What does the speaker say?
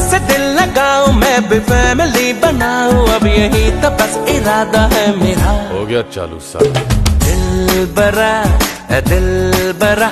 से दिल लगाओ मैं भी फैमिली बनाओ अब यही तो बस इरादा है मेरा। हो गया चालू सा दिल बरा दिल बरा